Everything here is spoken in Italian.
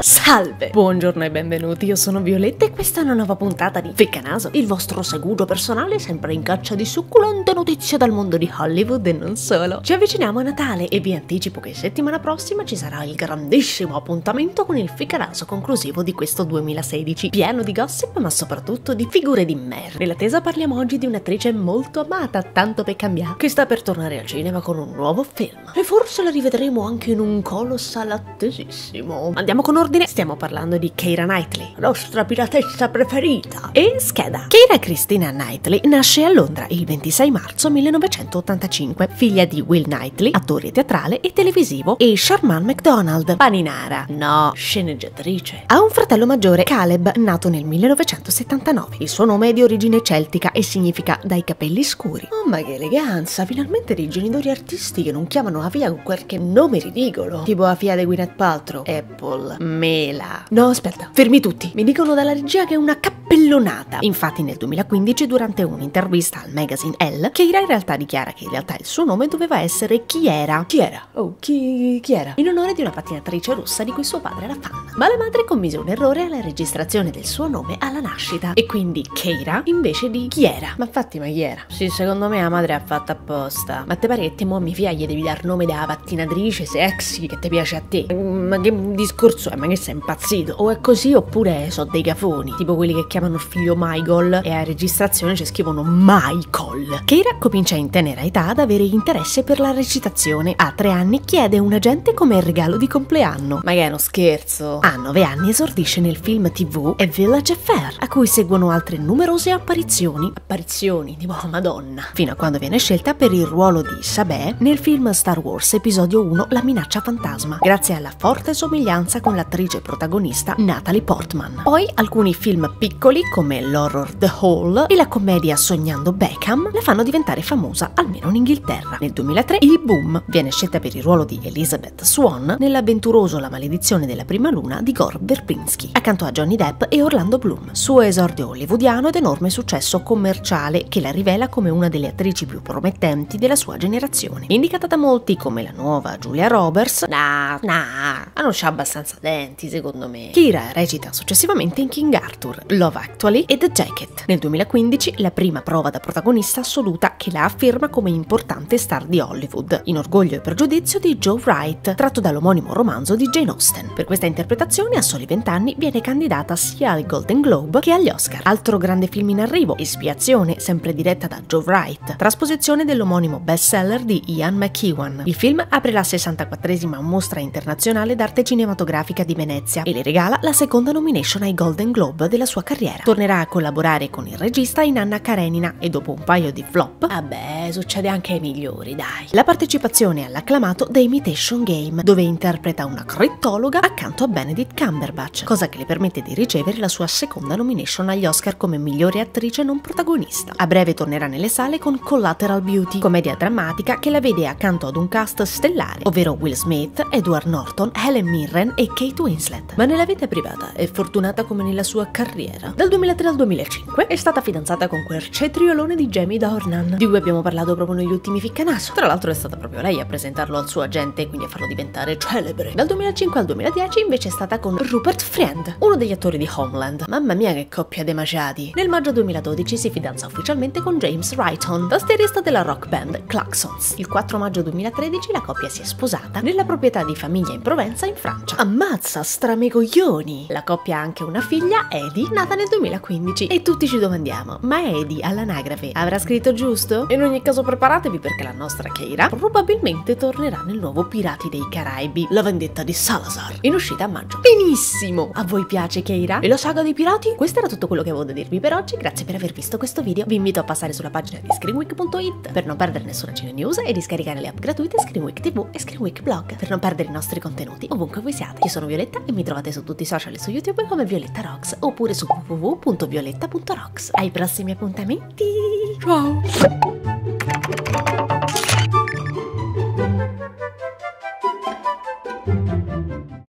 Salve! Buongiorno e benvenuti, io sono Violetta e questa è una nuova puntata di Ficcanaso, il vostro segugio personale sempre in caccia di succulente notizie dal mondo di Hollywood e non solo. Ci avviciniamo a Natale e vi anticipo che settimana prossima ci sarà il grandissimo appuntamento con il Ficcanaso conclusivo di questo 2016, pieno di gossip ma soprattutto di figure di merda. Nell'attesa parliamo oggi di un'attrice molto amata, tanto per cambiare, che sta per tornare al cinema con un nuovo film. E forse la rivedremo anche in un colossal attesissimo. Andiamo con ordine, stiamo parlando di Keira Knightley, la nostra piratessa preferita. E scheda. Keira Christina Knightley nasce a Londra il 26 marzo 1985, figlia di Will Knightley, attore teatrale e televisivo, e Sharman McDonald, paninara, no, sceneggiatrice. Ha un fratello maggiore, Caleb, nato nel 1979. Il suo nome è di origine celtica e significa dai capelli scuri. Oh ma che eleganza, finalmente dei genitori artisti che non chiamano figlia con qualche nome ridicolo. Tipo la figlia di Gwyneth Paltrow, Apple, Mela. No, aspetta, fermi tutti. Mi dicono dalla regia che è una cappellonata. Infatti nel 2015 durante un'intervista al magazine Elle, Keira in realtà dichiara che in realtà il suo nome doveva essere Chi era. Chi era? Oh, chi, chi era? In onore di una pattinatrice russa di cui suo padre era fan. Ma la madre commise un errore alla registrazione del suo nome alla nascita e quindi Keira invece di Chi era. Ma infatti ma chi era? Sì, secondo me la madre ha fatto apposta. Ma te pare che te mo a mia figlia gli devi dar nome da pattinatrice sexy che ti piace a te? Ma che discorso è? Ma che sei impazzito? O è così oppure so dei cafoni, tipo quelli che chiamano il figlio Michael e a registrazione ci scrivono Michael. Keira comincia in tenera età ad avere interesse per la recitazione. A tre anni chiede un agente come regalo di compleanno. Ma è uno scherzo? A nove anni esordisce nel film tv A Village Affair, a cui seguono altre numerose apparizioni. Apparizioni, tipo oh, madonna. Fino a quando viene scelta per il ruolo di Sabé nel film Star Wars episodio 1 La minaccia fantasma, grazie alla forte somiglianza con l'attrice protagonista Natalie Portman. Poi alcuni film piccoli come l'horror The Hall e la commedia Sognando Beckham la fanno diventare famosa almeno in Inghilterra. Nel 2003 il boom viene scelta per il ruolo di Elizabeth Swan nell'avventuroso La maledizione della prima luna di Gore Verbinski, accanto a Johnny Depp e Orlando Bloom. Suo esordio hollywoodiano ed enorme successo commerciale che la rivela come una delle attrici più promettenti della sua generazione. Indicata da molti come la nuova Julia Roberts, nah, nah, non c'ha abbastanza denti secondo me. Kira recita successivamente in King Arthur, Love Actually e The Jacket. Nel 2015 la prima prova da protagonista assoluta che la afferma come importante star di Hollywood, in orgoglio e pregiudizio di Joe Wright, tratto dall'omonimo romanzo di Jane Austen. Per questa interpretazione a soli 20 anni viene candidata sia al Golden Globe che agli Oscar. Altro grande film in arrivo, Espiazione, sempre diretta da Joe Wright, trasposizione dell'omonimo bestseller di Ian McEwan. Il film apre la 64esima mostra internazionale d'arte cinematografica di Venezia e le regala la seconda nomination ai Golden Globe della sua carriera. Tornerà a collaborare con il regista in Anna Karenina e dopo un paio di flop, vabbè, succede anche ai migliori, dai. La partecipazione all'acclamato The Imitation Game, dove interpreta una crittologa accanto a Benedict Cumberbatch, cosa che le permette di ricevere la sua seconda nomination agli Oscar come migliore attrice non protagonista. A breve tornerà nelle sale con Collateral Beauty, commedia drammatica che la vede accanto ad un cast stellare, ovvero Will Smith, Edward Norton, Helen Mirren e Kate Winslet. Ma nella vita privata è fortunata come nella sua carriera. Dal 2003 al 2005 è stata fidanzata con quel cetriolone di Jamie Dornan, di cui abbiamo parlato proprio negli ultimi ficcanaso. Tra l'altro è stata proprio lei a presentarlo al suo agente e quindi a farlo diventare celebre. Dal 2005 al 2010 invece è stata con Rupert Friend, uno degli attori di Homeland. Mamma mia che coppia dei maciati. Nel maggio 2012 si fidanza ufficialmente con James Wrighton, tastierista della rock band Claxons. Il 4 maggio 2013 la coppia si è sposata nella proprietà di famiglia in Provenza in Francia. Ammazza, stramecoglioni! La coppia ha anche una figlia, Eddie, nata nel 2015. E tutti ci domandiamo, ma Eddie all'anagrafe avrà scritto giusto? In ogni caso preparatevi perché la nostra Keira probabilmente tornerà nel nuovo Pirati dei Caraibi, la vendetta di Salazar, in uscita a maggio. Benissimo! A voi piace Keira? E la saga dei pirati? Questo era tutto quello che avevo da dirvi per oggi, grazie per aver visto questo video. Vi invito a passare sulla pagina di screenweek.it per non perdere nessuna cine news e di scaricare le app gratuite Screenweek TV e Screenweek Blog per non perdere i nostri contenuti ovunque voi siate. Io sono Violetta e mi trovate su tutti i social e su YouTube come Violetta Rocks oppure su www.violetta.rocks. Ai prossimi appuntamenti! Ciao!